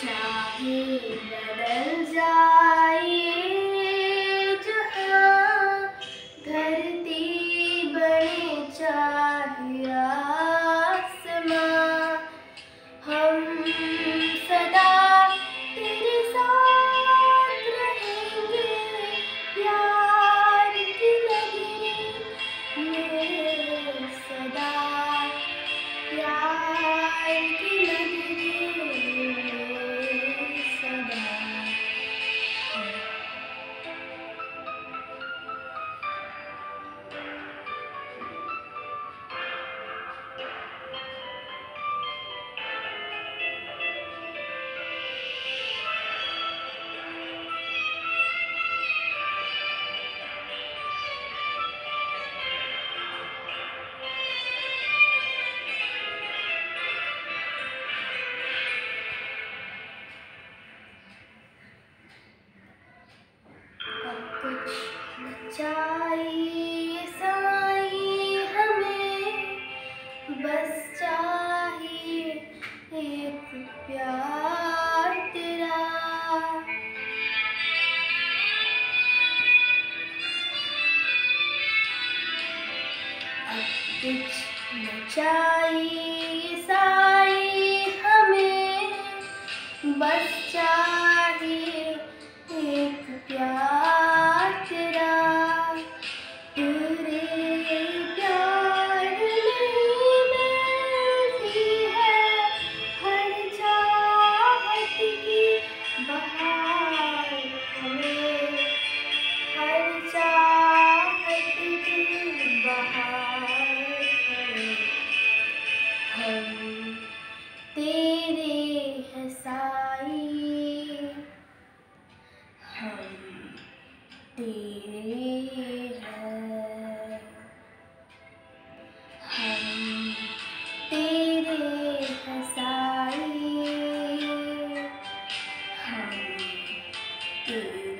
चाहे जाए जहाँ धरती बने चाहे अब कुछ मचाई साई हमें बस चाहिए एक प्यार। Yeah.